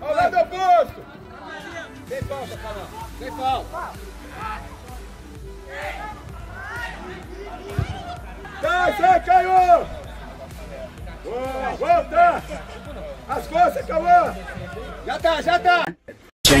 Ao lado oposto! Sem falta, Calão. Sem falta. Sai, sai, Caio! Boa, volta! As costas, Cauã! Já tá, já tá!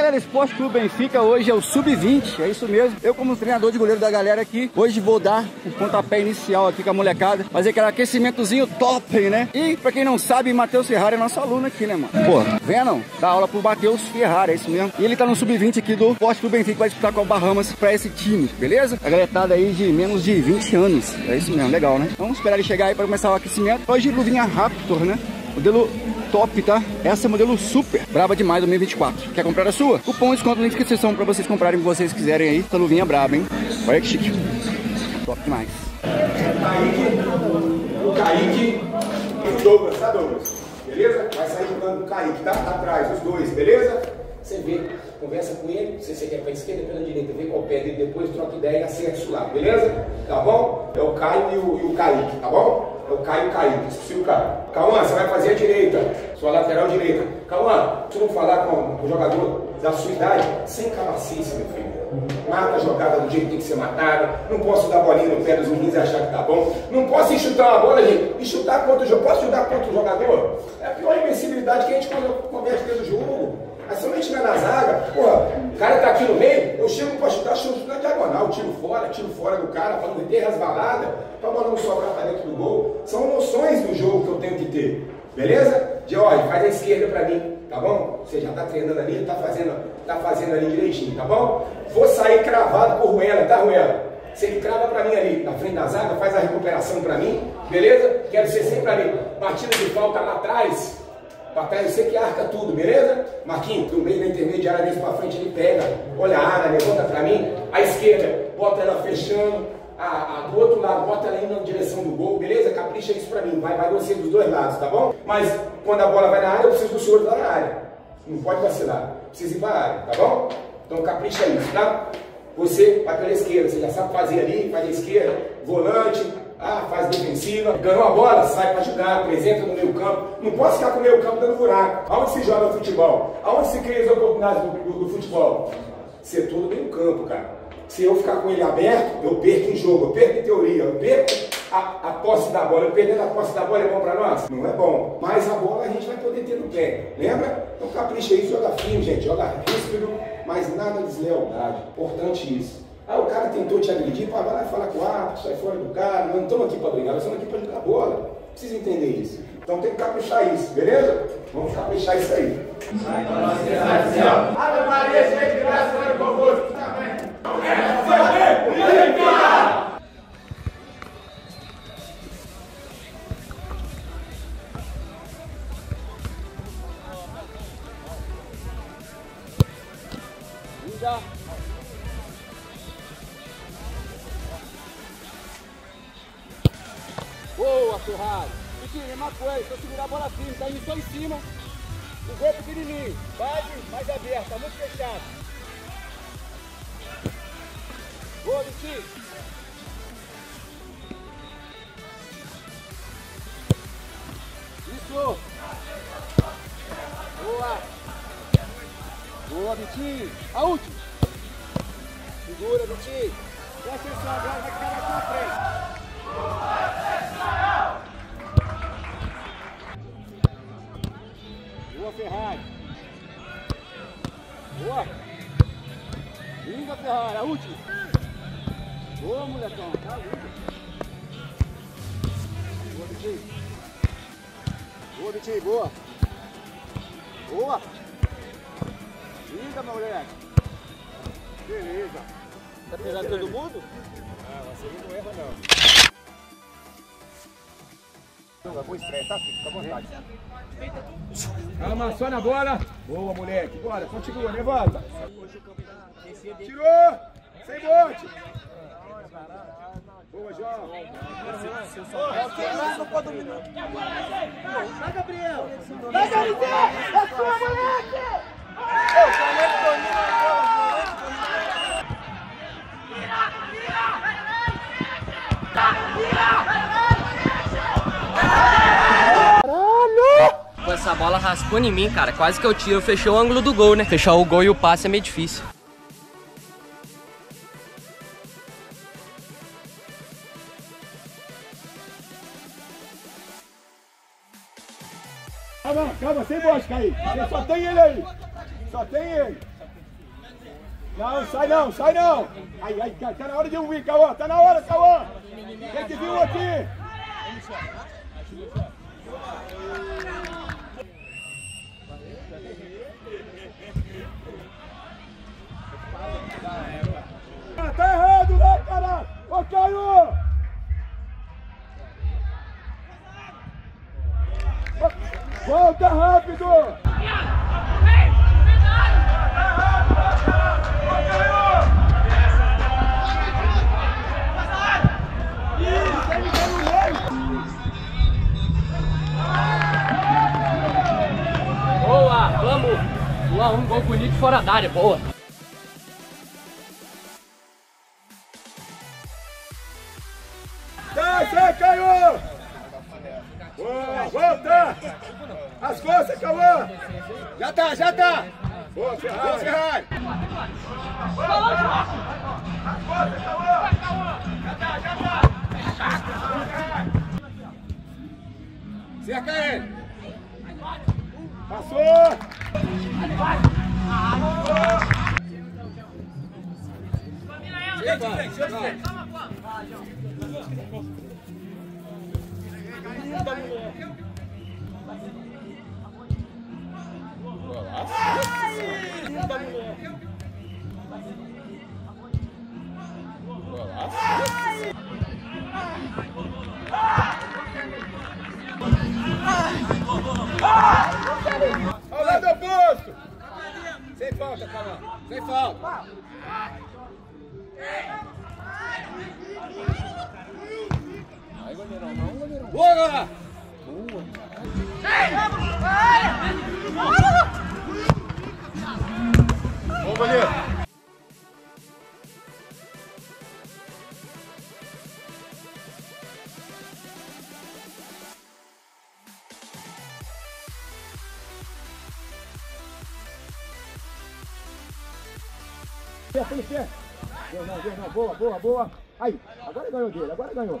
galera, Esporte Clube Benfica, hoje é o Sub-20, é isso mesmo. Eu como treinador de goleiro da galera aqui, hoje vou dar o pontapé inicial aqui com a molecada, fazer aquele aquecimentozinho top, né? E pra quem não sabe, Matheus Ferrari é nosso aluno aqui, né, mano? Pô, não, dá aula pro Matheus Ferrari, é isso mesmo. E ele tá no Sub-20 aqui do Esporte Clube Benfica, vai disputar com o Bahamas pra esse time, beleza? A galetada aí de menos de 20 anos, é isso mesmo, legal, né? Vamos esperar ele chegar aí pra começar o aquecimento. Hoje luvinha Raptor, né? Modelo top, tá? Essa é modelo super, braba demais 2024. Quer comprar a sua? Cupom desconto na descrição pra vocês comprarem o que vocês quiserem aí. Essa luvinha braba, hein? Olha que chique. Top demais. O Kaique e o Douglas, tá, Douglas? Beleza? Vai sair jogando o Kaique, tá? Tá atrás, os dois, beleza? Você vê, conversa com ele, se você quer pra esquerda, pela direita, vê qual pé dele depois, troca ideia e acerta isso lá, beleza? Tá bom? É o Caio e o, e o Kaique, tá bom? É o Caio e o Kaique, esqueci o cara. Cauã, você vai fazer a direita, sua lateral direita. Cauã, se não falar com o jogador da sua idade, sem camacice, meu filho. Mata a jogada do jeito que tem que ser matada. Não posso dar bolinha no pé dos meninos e achar que tá bom. Não posso chutar uma bola, gente, e chutar contra o jogo. Posso chutar contra o jogador? É a pior invencibilidade que a gente converte dentro do jogo. Mas se a gente estiver na zaga, porra, o cara tá aqui no meio, eu chego pra chutar, chuto na diagonal, tiro fora, tiro fora do cara, pra não ter rasbalada, pra bola não sobrar pra dentro do gol. São noções do jogo que eu tenho que ter. Beleza? George, faz a esquerda pra mim, tá bom? Você já tá treinando ali, tá fazendo, tá fazendo ali direitinho, tá bom? Vou sair cravado por Ruela, tá, Ruela? Você que crava pra mim ali, na frente da zaga, faz a recuperação pra mim, beleza? Quero ser sempre ali. Batida de falta lá atrás, Pra trás, você que arca tudo, beleza? Marquinhos, do meio da intermediária mesmo pra frente, ele pega, olha a área, levanta pra mim. A esquerda, bota ela fechando. A, a, do outro lado, bota ela indo na direção do gol, beleza? Capricha isso pra mim, vai, vai você dos dois lados, tá bom? Mas quando a bola vai na área, eu preciso do senhor lá na área. Não pode vacilar, precisa ir pra área, tá bom? Então capricha isso, tá? Você vai pela esquerda, você já sabe fazer ali, faz a esquerda, volante, ah, faz defensiva, ganhou a bola, sai para jogar, apresenta no meio campo. Não posso ficar com o meio campo dando buraco. Aonde se joga o futebol? Aonde se cria as oportunidades do, do, do futebol? Setor do meio campo, cara. Se eu ficar com ele aberto, eu perco em jogo, eu perco em teoria, eu perco a, a posse da bola. Eu perdendo a posse da bola é bom para nós? Não é bom. Mas a bola a gente vai poder ter no pé. Lembra? Então capricha aí, joga firme, gente. Joga ríspido, mas nada de deslealdade. Importante isso. Ah, o cara tentou te agredir, pá, vai lá e fala com o árbitro, sai fora do cara. Não estamos aqui para brigar, nós estamos aqui para jogar bola. Precisa entender isso. Então tem que caprichar isso, beleza? Vamos caprichar isso aí. Ave Maria, cheia de graça, glória convosco. Em cima. O gol pequenininho. Base mais aberta, muito fechado. Boa, Vitinho. Isso. Boa. Boa, Vitinho. A última. Segura, Vitinho. Presta atenção agora, vai ficar na tua frente. Boa, Ferrari. Boa. Linda, Ferrari. A última. Boa, molecão. Tá linda. Boa, Vitinho. Boa, Vitinho. Boa. Boa. Linda, meu moleque. Beleza. Tá pegando todo mundo? Ah, você não erra não. Não, vou estreia, tá? Fica à vontade. Calma, só na bola. Boa, moleque. Bora, continua, levanta. Tirou. Sem bote. Boa, João. Vai, Gabriel! Vai, Gabriel! É sua, moleque! Pô, essa bola raspou em mim, cara. Quase que eu tiro. Fechou o ângulo do gol, né? Fechar o gol e o passe é meio difícil. Calma, calma, sem bosca aí. Só tem ele aí. Só tem ele. Não, sai não, sai não. Aí, aí, tá na hora de eu vir, Cauã. Tá na hora, Cauã. Tem que vir um aqui. Ô, Caio! Volta rápido! Boa, vamos! 1 a 1 gol bonito fora da área, boa! Sai, Caio! Boa, volta! As costas, Cauã! Já tá, já tá! Boa, Ferrari! Boa, Ferrari! Cerca ele! Passou! Ao lado oposto! Sem falta, Calma. Sem falta! Boa! Boa, goleiro! Pé, põe o pé. Deu não, deu não. Boa, boa, boa. Aí, agora ganhou dele, agora ganhou.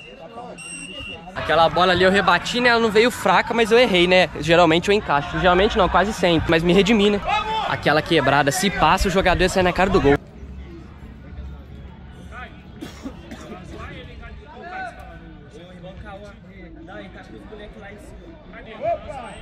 Aquela bola ali eu rebati, né? Ela não veio fraca, mas eu errei, né? Geralmente eu encaixo. Geralmente não, quase sempre. Mas me redimi, né? Aquela quebrada, se passa, o jogador sai na cara do gol. Opa!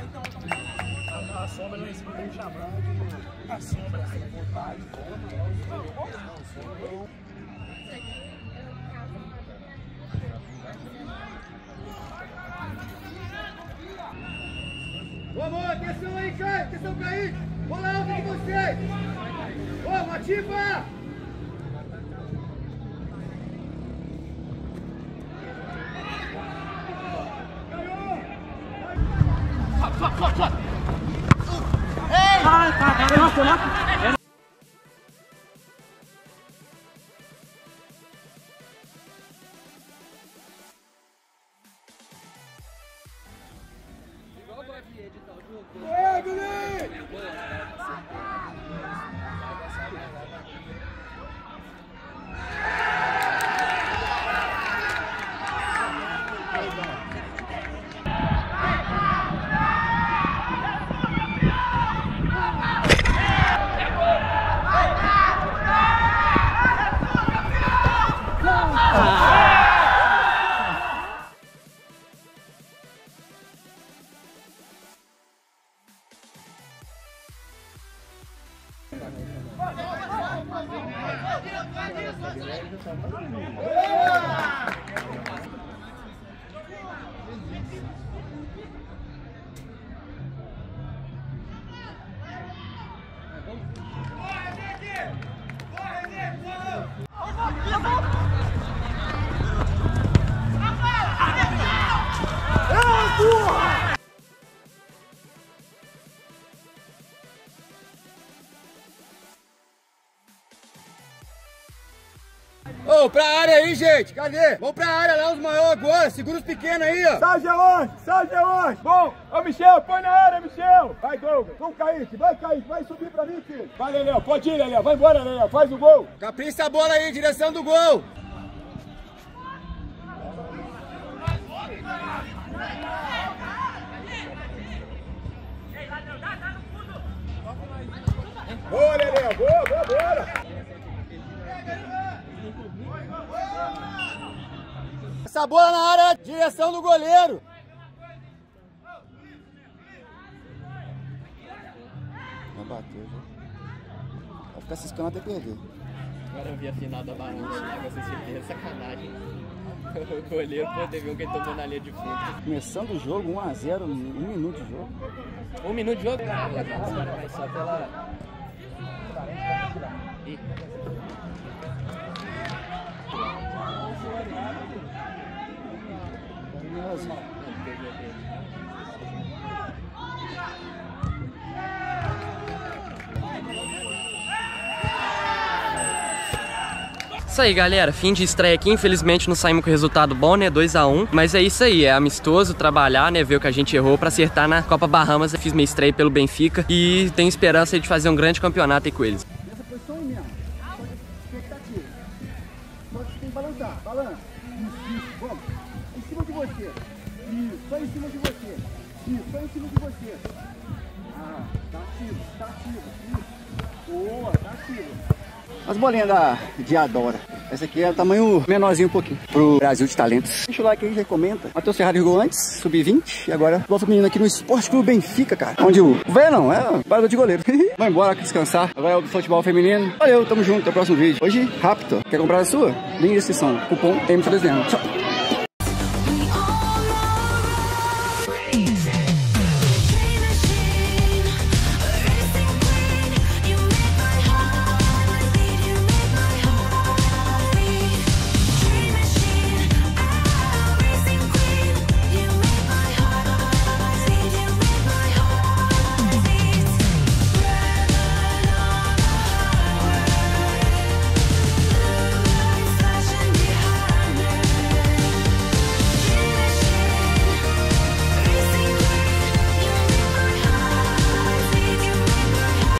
A sombra não recebeu bem chamado. A sombra sem vontade. Ô amor, atenção aí, Caio! Atenção, Caio! Vou lá, alto de vocês! 什么不好。哎，兄弟！Ô, pra área aí, gente. Cadê? Vamos pra área lá, os maiores agora. Segura os pequenos aí, ó. Sai, George! Sai, George! Bom, ô Michel, põe na área, Michel! Vai, Douglas! Vamos, Kaique! Vai, Kaique! Vai subir pra mim, filho! Vai, Leléo! Pode ir, Leléo! Vai embora, Leléo! Faz o gol! Capricha a bola aí, direção do gol. Boa, Leléo! Boa, boa, bora! Essa bola na área, direção do goleiro. Vai bater, viu? Vai ficar ciscando até perder. Agora eu vi a final da Barão de Chicago, essa certeza sacanagem. O goleiro pô, teve um que ele tomou na linha de fundo. Começando o jogo, 1x0, um minuto de jogo. Um minuto de jogo? Agora vai só pela. Isso aí, galera. Fim de estreia aqui. Infelizmente não saímos com resultado bom, né? 2x1. Mas é isso aí. É amistoso, trabalhar, né? Ver o que a gente errou pra acertar na Copa Bahamas. Eu fiz minha estreia pelo Benfica e tenho esperança de fazer um grande campeonato aí com eles. Nessa posição aí mesmo. Expectativa. Só que tem que balançar. Balança. Isso, isso. Vamos. Em cima de você. Isso. Só em cima de você. Isso. Só em cima de você. Ah, tá ativo. Tá ativo. Isso. Boa, tá ativo. As bolinhas da Diadora. Essa aqui é o tamanho menorzinho um pouquinho. Pro Brasil de Talentos. Deixa o like aí, já comenta. Matheus Ferrari jogou antes, sub-20. E agora, nosso menino aqui no Esporte Clube Benfica, cara. Onde o... Velho não, é barulho de goleiro. Vai embora descansar. Agora é o futebol feminino. Valeu, tamo junto. Até o próximo vídeo. Hoje, rápido. Quer comprar a sua? Link na descrição. Cupom M3 Tchau.